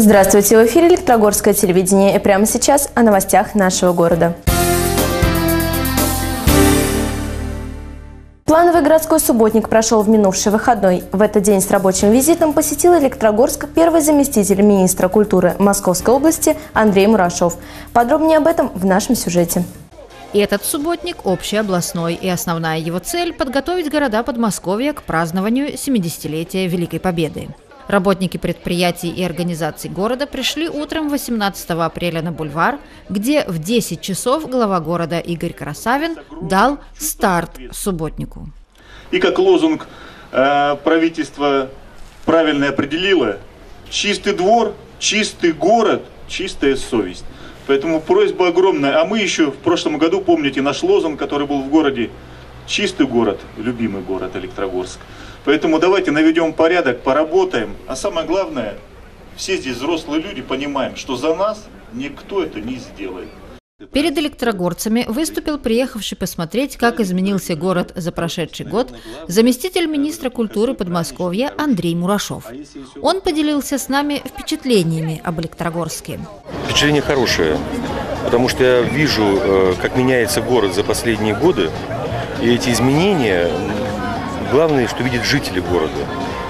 Здравствуйте, в эфире Электрогорское телевидение и прямо сейчас о новостях нашего города. Плановый городской субботник прошел в минувший выходной. В этот день с рабочим визитом посетил Электрогорск первый заместитель министра культуры Московской области Андрей Мурашов. Подробнее об этом в нашем сюжете. Этот субботник общеобластной, и основная его цель – подготовить города Подмосковья к празднованию 70-летия Великой Победы. Работники предприятий и организаций города пришли утром 18 апреля на бульвар, где в 10 часов глава города Игорь Красавин дал старт субботнику. И как лозунг э, правительство правильно определило, чистый двор, чистый город, чистая совесть. Поэтому просьба огромная. А мы еще в прошлом году, помните, наш лозунг, который был в городе, чистый город, любимый город Электрогорск. Поэтому давайте наведем порядок, поработаем. А самое главное, все здесь взрослые люди понимаем, что за нас никто это не сделает. Перед электрогорцами выступил приехавший посмотреть, как изменился город за прошедший год, заместитель министра культуры Подмосковья Андрей Мурашов. Он поделился с нами впечатлениями об Электрогорске. Впечатление хорошее, потому что я вижу, э, как меняется город за последние годы, и эти изменения Главное, что видят жители города.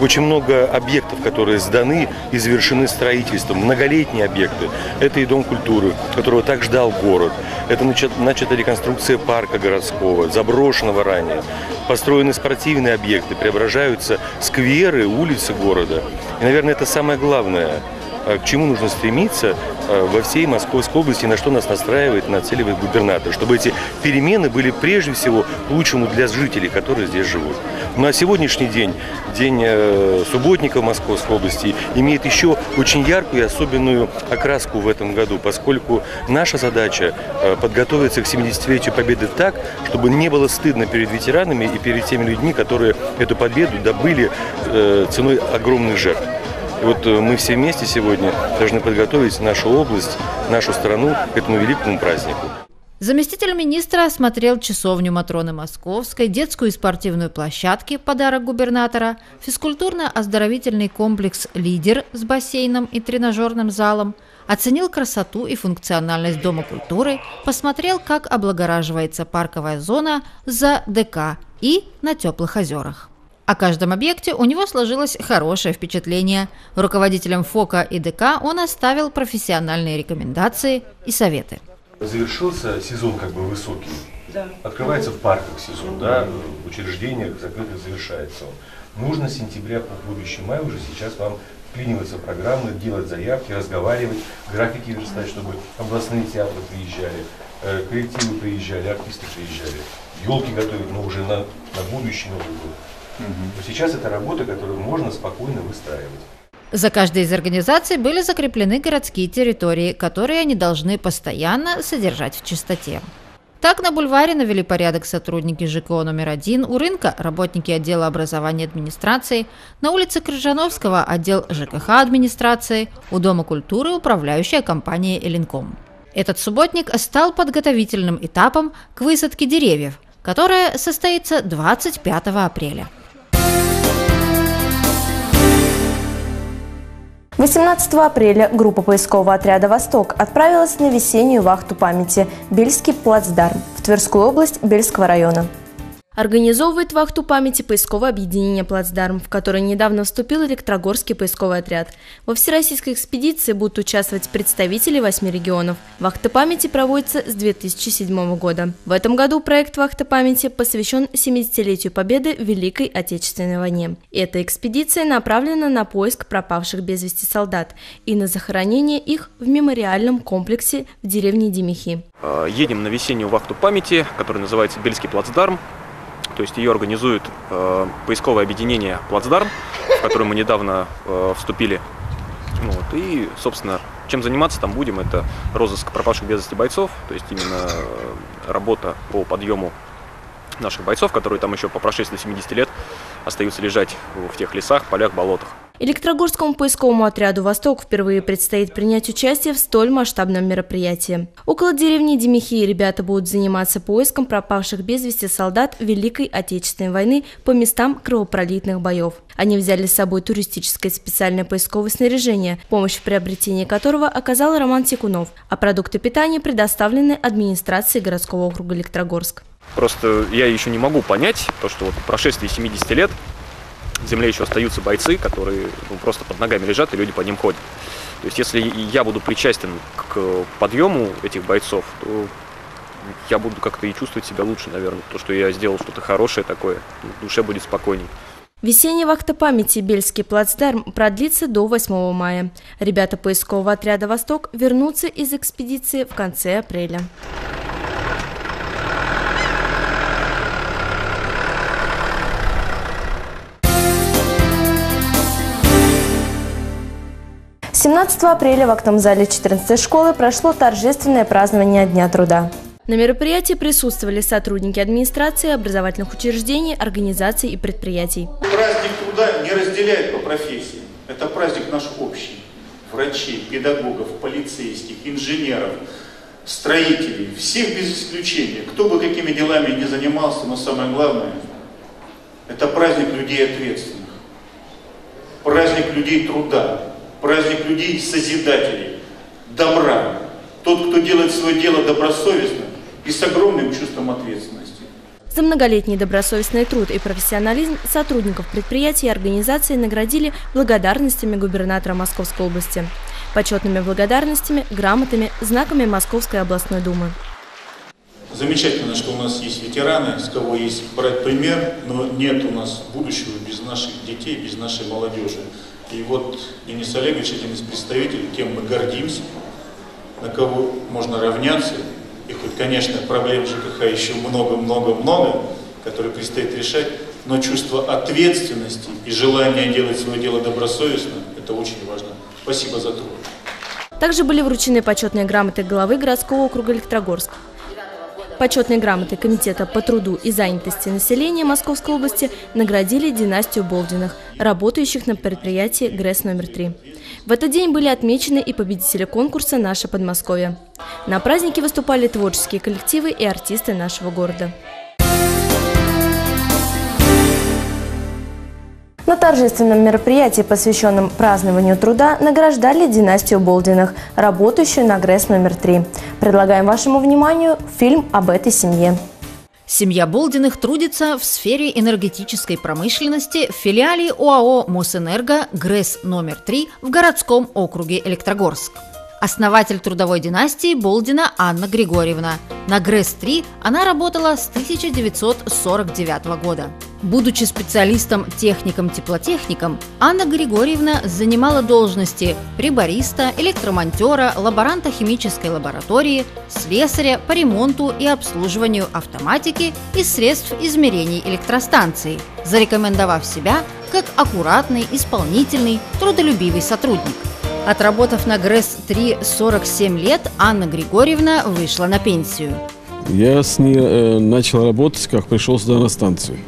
Очень много объектов, которые сданы и завершены строительством. Многолетние объекты. Это и Дом культуры, которого так ждал город. Это начата реконструкция парка городского, заброшенного ранее. Построены спортивные объекты, преображаются скверы, улицы города. И, наверное, это самое главное – к чему нужно стремиться э, во всей Московской области, на что нас настраивает, нацеливает губернатор, чтобы эти перемены были прежде всего к лучшему для жителей, которые здесь живут. Ну а сегодняшний день, день э, субботника в Московской области, имеет еще очень яркую и особенную окраску в этом году, поскольку наша задача подготовиться к 70-летию Победы так, чтобы не было стыдно перед ветеранами и перед теми людьми, которые эту победу добыли ценой огромных жертв. Вот э, мы все вместе сегодня должны подготовить нашу область, нашу страну к этому великому празднику. Заместитель министра осмотрел часовню Матроны Московской, детскую и спортивную площадки, подарок губернатора, физкультурно-оздоровительный комплекс «Лидер» с бассейном и тренажерным залом, оценил красоту и функциональность Дома культуры, посмотрел, как облагораживается парковая зона за ДК и на теплых озерах. О каждом объекте у него сложилось хорошее впечатление. Руководителям ФОКа и ДК он оставил профессиональные рекомендации и советы. Завершился сезон как бы высокий. Да. Открывается в парках сезон, да, в учреждениях закрытых завершается он. Нужно с сентября по будущий май уже сейчас вам вклиниваться в программы, делать заявки, разговаривать, графики верстать, чтобы областные театры приезжали, э, коллективы приезжали, артисты приезжали, елки готовить, но уже на, на будущий Новый год. Угу. Сейчас это работа, которую можно спокойно выстраивать. За каждой из организаций были закреплены городские территории, которые они должны постоянно содержать в чистоте. Так на бульваре навели порядок сотрудники ЖКО номер один, у рынка – работники отдела образования администрации, на улице Крыжановского – отдел ЖКХ администрации, у Дома культуры – управляющая компания «Эленком». Этот субботник стал подготовительным этапом к высадке деревьев, которая состоится 25 апреля. 18 апреля группа поискового отряда «Восток» отправилась на весеннюю вахту памяти «Бельский плацдарм» в Тверскую область Бельского района. Организовывает вахту памяти поисковое объединение «Плацдарм», в которое недавно вступил Электрогорский поисковый отряд. Во всероссийской экспедиции будут участвовать представители восьми регионов. Вахта памяти проводится с 2007 года. В этом году проект «Вахта памяти» посвящен 70-летию победы в Великой Отечественной войне. Эта экспедиция направлена на поиск пропавших без вести солдат и на захоронение их в мемориальном комплексе в деревне Демихи. А, едем на весеннюю вахту памяти, которая называется «Бельский плацдарм». То есть ее организует э, поисковое объединение «Плацдарм», в которое мы недавно э, вступили. Вот, и, собственно, чем заниматься там будем, это розыск пропавших без вести бойцов, то есть именно э, работа по подъему наших бойцов, которые там еще по прошествии 70 лет остаются лежать в тех лесах, полях, болотах. Электрогорскому поисковому отряду «Восток» впервые предстоит принять участие в столь масштабном мероприятии. Около деревни Демихи ребята будут заниматься поиском пропавших без вести солдат Великой Отечественной войны по местам кровопролитных боев. Они взяли с собой туристическое специальное поисковое снаряжение, помощь в приобретении которого оказал Роман Тикунов, а продукты питания предоставлены администрации городского округа Электрогорск. Просто я еще не могу понять то, что вот в прошествии 70 лет в земле еще остаются бойцы, которые ну, просто под ногами лежат, и люди по ним ходят. То есть если я буду причастен к подъему этих бойцов, то я буду как-то и чувствовать себя лучше, наверное. То, что я сделал что-то хорошее такое, в душе будет спокойней. Весенняя вахта памяти «Бельский плацдарм» продлится до 8 мая. Ребята поискового отряда «Восток» вернутся из экспедиции в конце апреля. 17 апреля в актовом зале 14 школы прошло торжественное празднование Дня труда. На мероприятии присутствовали сотрудники администрации, образовательных учреждений, организаций и предприятий. Праздник труда не разделяет по профессии. Это праздник наш общий. Врачей, педагогов, полицейских, инженеров, строителей, всех без исключения. Кто бы какими делами ни занимался, но самое главное, это праздник людей ответственных. Праздник людей труда праздник людей созидателей, добра. Тот, кто делает свое дело добросовестно и с огромным чувством ответственности. За многолетний добросовестный труд и профессионализм сотрудников предприятий и организаций наградили благодарностями губернатора Московской области, почетными благодарностями, грамотами, знаками Московской областной думы. Замечательно, что у нас есть ветераны, с кого есть брать пример, но нет у нас будущего без наших детей, без нашей молодежи. И вот Денис Олегович один из представителей, кем мы гордимся, на кого можно равняться. И хоть, конечно, проблем ЖКХ еще много-много-много, которые предстоит решать, но чувство ответственности и желание делать свое дело добросовестно – это очень важно. Спасибо за труд. Также были вручены почетные грамоты главы городского округа Электрогорск, Почетной грамотой Комитета по труду и занятости населения Московской области наградили династию Болдиных, работающих на предприятии ГРЭС номер 3. В этот день были отмечены и победители конкурса «Наше Подмосковье». На празднике выступали творческие коллективы и артисты нашего города. На торжественном мероприятии, посвященном празднованию труда, награждали династию Болдиных, работающую на ГРЭС номер 3. Предлагаем вашему вниманию фильм об этой семье. Семья Болдиных трудится в сфере энергетической промышленности в филиале ОАО «Мосэнерго» ГРЭС номер 3 в городском округе Электрогорск. Основатель трудовой династии Болдина Анна Григорьевна. На ГРЭС-3 она работала с 1949 года. Будучи специалистом-техником-теплотехником, Анна Григорьевна занимала должности прибориста, электромонтера, лаборанта химической лаборатории, слесаря по ремонту и обслуживанию автоматики и средств измерений электростанций, зарекомендовав себя как аккуратный, исполнительный, трудолюбивый сотрудник – Отработав на ГРЭС-3 47 лет, Анна Григорьевна вышла на пенсию. Я с ней э, начал работать, как пришел сюда на станцию.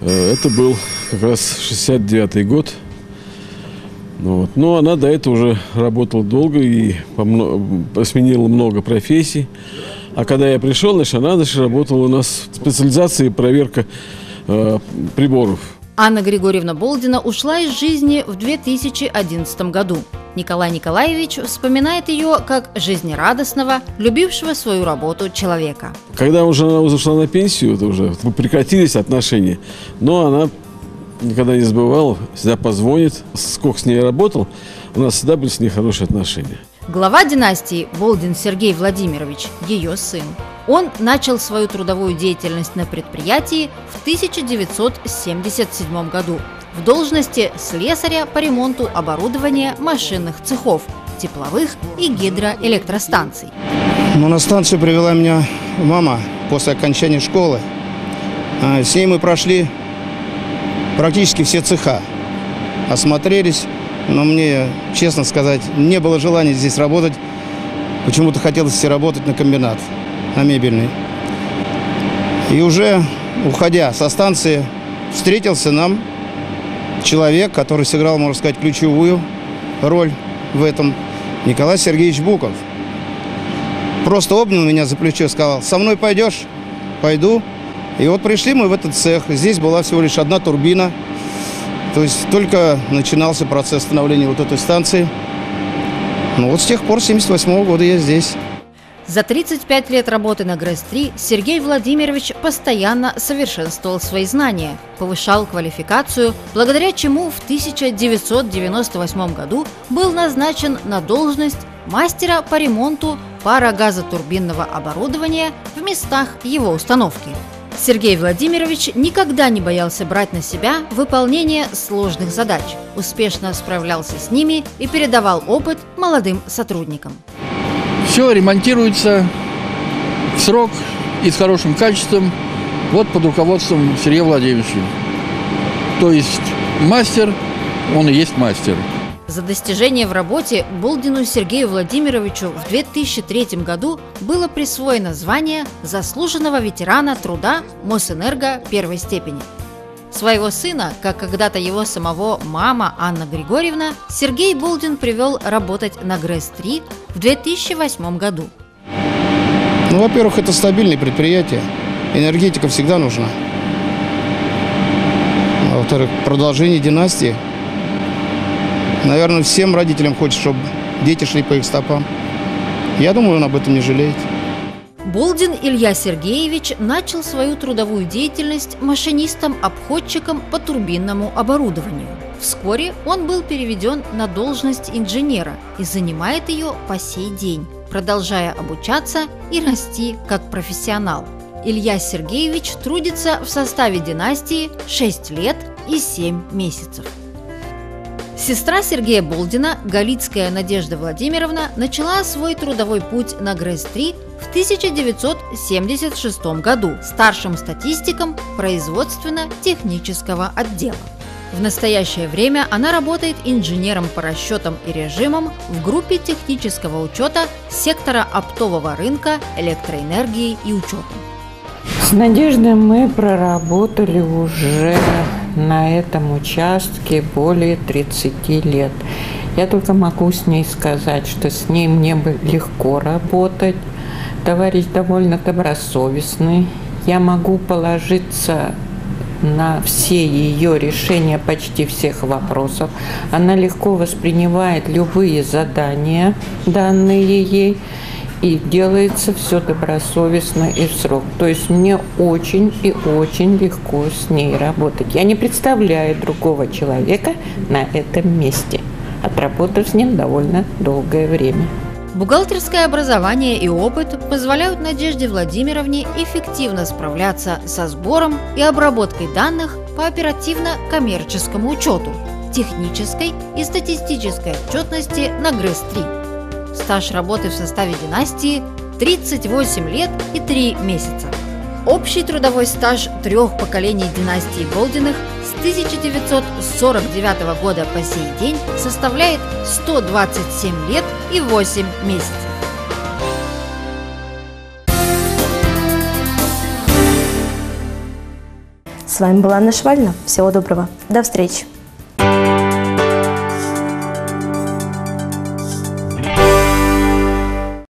Э, это был как раз 69-й год. Ну, вот. Но она до этого уже работала долго и сменила много профессий. А когда я пришел, значит, она значит, работала у нас в специализации проверка э, приборов. Анна Григорьевна Болдина ушла из жизни в 2011 году. Николай Николаевич вспоминает ее как жизнерадостного, любившего свою работу человека. Когда уже она ушла на пенсию, это уже прекратились отношения, но она никогда не забывала, всегда позвонит, сколько с ней работал, у нас всегда были с ней хорошие отношения. Глава династии Болдин Сергей Владимирович, ее сын. Он начал свою трудовую деятельность на предприятии в 1977 году в должности слесаря по ремонту оборудования машинных цехов, тепловых и гидроэлектростанций. Ну, на станцию привела меня мама после окончания школы. А, с ней мы прошли практически все цеха, осмотрелись, но мне, честно сказать, не было желания здесь работать. Почему-то хотелось все работать на комбинат, на мебельный. И уже, уходя со станции, встретился нам человек, который сыграл, можно сказать, ключевую роль в этом, Николай Сергеевич Буков. Просто обнял меня за плечо и сказал, со мной пойдешь? Пойду. И вот пришли мы в этот цех. Здесь была всего лишь одна турбина. То есть только начинался процесс становления вот этой станции. Ну вот с тех пор, с 78 года я здесь. За 35 лет работы на ГРЭС-3 Сергей Владимирович постоянно совершенствовал свои знания, повышал квалификацию, благодаря чему в 1998 году был назначен на должность мастера по ремонту парогазотурбинного оборудования в местах его установки. Сергей Владимирович никогда не боялся брать на себя выполнение сложных задач, успешно справлялся с ними и передавал опыт молодым сотрудникам. Все ремонтируется в срок и с хорошим качеством, вот под руководством Сергея Владимировича. То есть мастер, он и есть мастер. За достижение в работе Болдину Сергею Владимировичу в 2003 году было присвоено звание заслуженного ветерана труда Мосэнерго первой степени. Своего сына, как когда-то его самого мама Анна Григорьевна, Сергей Болдин привел работать на ГРЭС-3 в 2008 году. Ну, во-первых, это стабильное предприятие. Энергетика всегда нужна. А во-вторых, продолжение династии. Наверное, всем родителям хочется, чтобы дети шли по их стопам. Я думаю, он об этом не жалеет. Болдин Илья Сергеевич начал свою трудовую деятельность машинистом-обходчиком по турбинному оборудованию. Вскоре он был переведен на должность инженера и занимает ее по сей день, продолжая обучаться и расти как профессионал. Илья Сергеевич трудится в составе династии 6 лет и 7 месяцев. Сестра Сергея Болдина, Галицкая Надежда Владимировна, начала свой трудовой путь на ГРЭС-3 в 1976 году старшим статистиком производственно-технического отдела. В настоящее время она работает инженером по расчетам и режимам в группе технического учета сектора оптового рынка электроэнергии и учета. С Надеждой мы проработали уже на этом участке более 30 лет. Я только могу с ней сказать, что с ней мне бы легко работать. Товарищ довольно добросовестный. Я могу положиться на все ее решения почти всех вопросов. Она легко воспринимает любые задания, данные ей и делается все добросовестно и в срок. То есть мне очень и очень легко с ней работать. Я не представляю другого человека на этом месте, отработав с ним довольно долгое время. Бухгалтерское образование и опыт позволяют Надежде Владимировне эффективно справляться со сбором и обработкой данных по оперативно-коммерческому учету, технической и статистической отчетности на ГРЭС-3 Стаж работы в составе династии 38 лет и 3 месяца. Общий трудовой стаж трех поколений династии Болдиных с 1949 года по сей день составляет 127 лет и 8 месяцев. С вами была Анна Швальна. Всего доброго. До встречи.